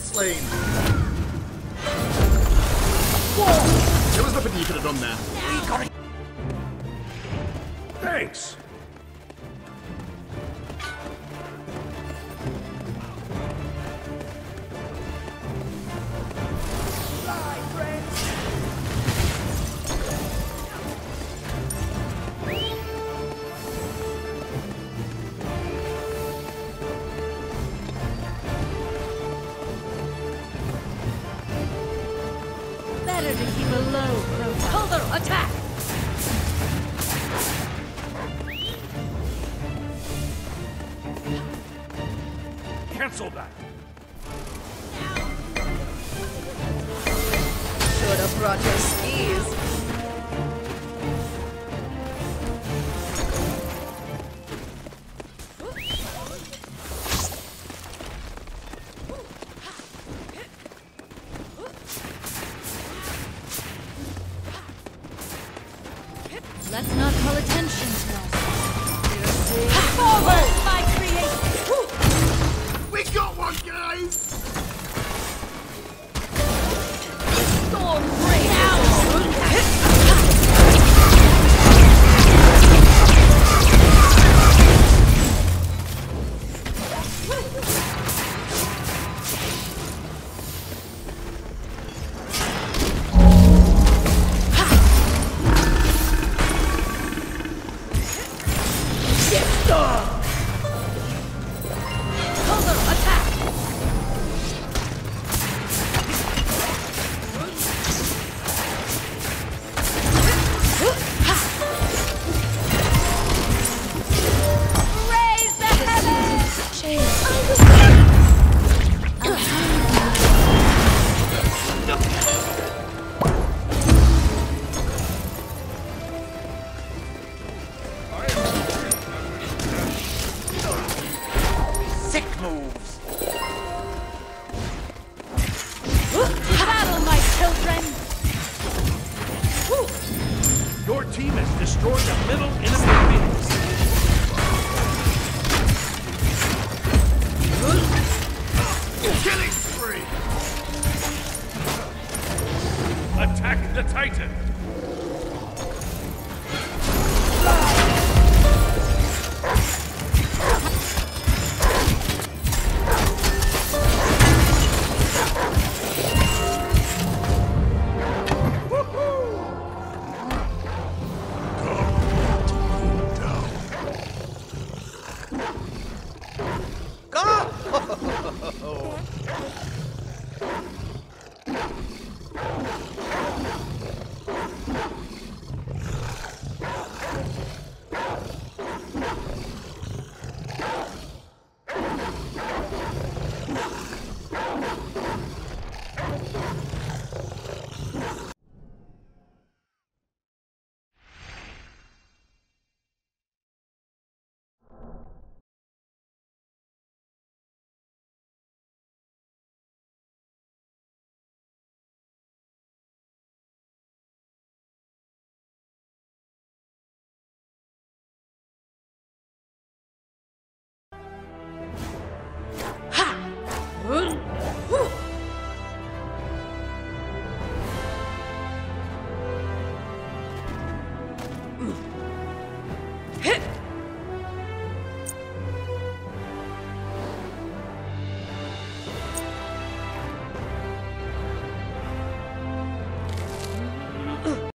slain. Whoa! There was nothing you could have done there. Thanks. Better to keep a low profile. Attack! Cancel that. Should have brought your skis. Let's not call attention to us. Forward, my creation! We got one, guys! Storm Sick moves. Battle, my children! Your team has destroyed the middle enemy Phoenix. Killing spree! Attack the Titan.